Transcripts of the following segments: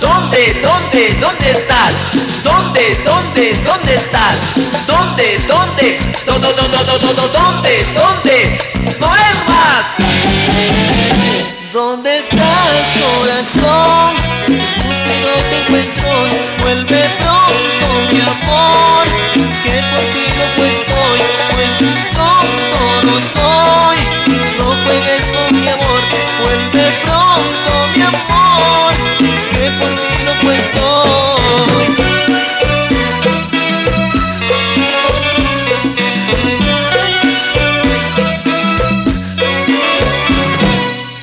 ¿Dónde, dónde, dónde estás? ¿Dónde, dónde, dónde estás? ¿Dónde, dónde? ¿Dónde, dónde, dónde?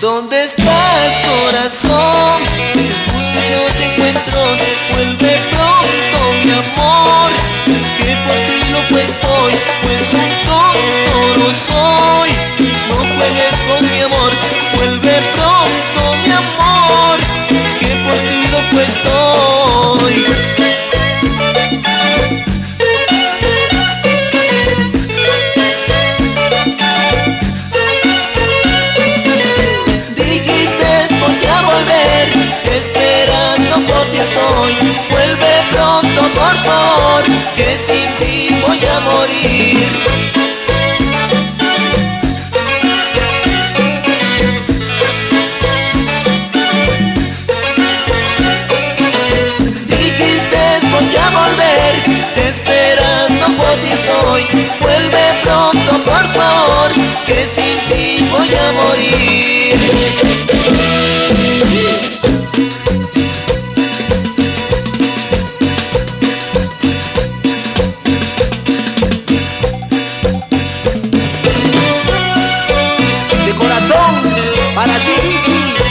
¿Dónde estás, corazón? Te busco te encuentro. Vuelve. que si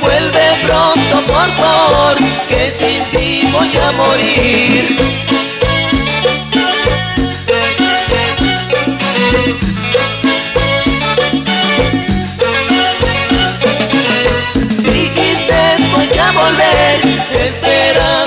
vuelve pronto por favor, que sin ti voy a morir. Dijiste voy a volver, espera